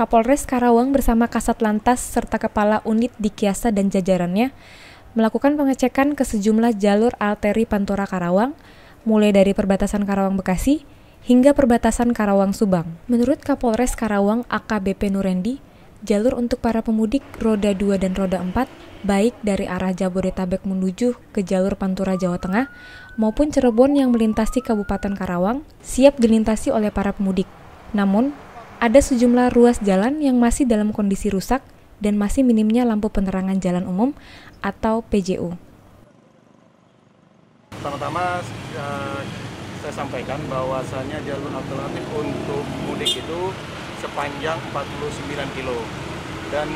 Kapolres Karawang bersama Kasat Lantas serta Kepala Unit di Kiasa dan jajarannya melakukan pengecekan ke sejumlah jalur arteri Pantura Karawang, mulai dari perbatasan Karawang Bekasi hingga perbatasan Karawang Subang. Menurut Kapolres Karawang AKBP Nurendi, jalur untuk para pemudik roda 2 dan roda 4 baik dari arah Jabodetabek menuju ke jalur Pantura Jawa Tengah maupun Cirebon yang melintasi Kabupaten Karawang siap dilintasi oleh para pemudik. Namun, ada sejumlah ruas jalan yang masih dalam kondisi rusak dan masih minimnya lampu penerangan jalan umum atau PJU. Pertama-tama uh, saya sampaikan bahwasannya jalur alternatif untuk mudik itu sepanjang 49 kilo dan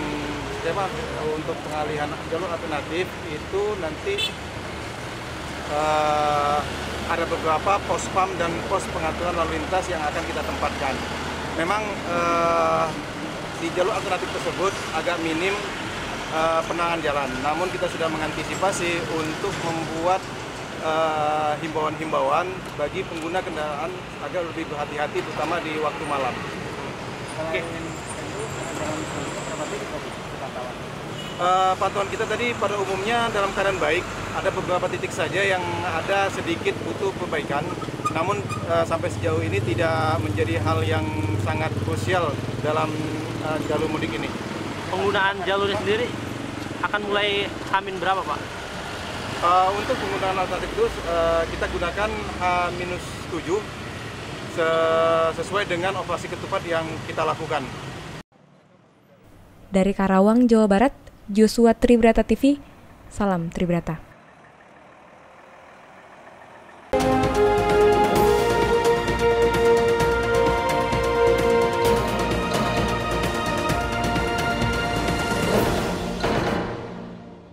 tema untuk pengalihan jalur alternatif itu nanti uh, ada beberapa pos pam dan pos pengaturan lalu lintas yang akan kita tempatkan memang uh, di jalur alternatif tersebut agak minim uh, penanganan jalan. Namun kita sudah mengantisipasi untuk membuat eh, himbauan-himbauan uh, bagi pengguna kendaraan agar lebih berhati-hati terutama di waktu malam. Oke. Uh, pantauan kita tadi pada umumnya dalam keadaan baik. Ada beberapa titik saja yang ada sedikit butuh perbaikan namun uh, sampai sejauh ini tidak menjadi hal yang sangat krusial dalam uh, jalur mudik ini. Penggunaan jalurnya sendiri akan mulai Hamin berapa Pak? Uh, untuk penggunaan alternatif itu uh, kita gunakan H-7 sesuai dengan operasi ketupat yang kita lakukan. Dari Karawang, Jawa Barat, Joshua Tribrata TV, salam Tribrata.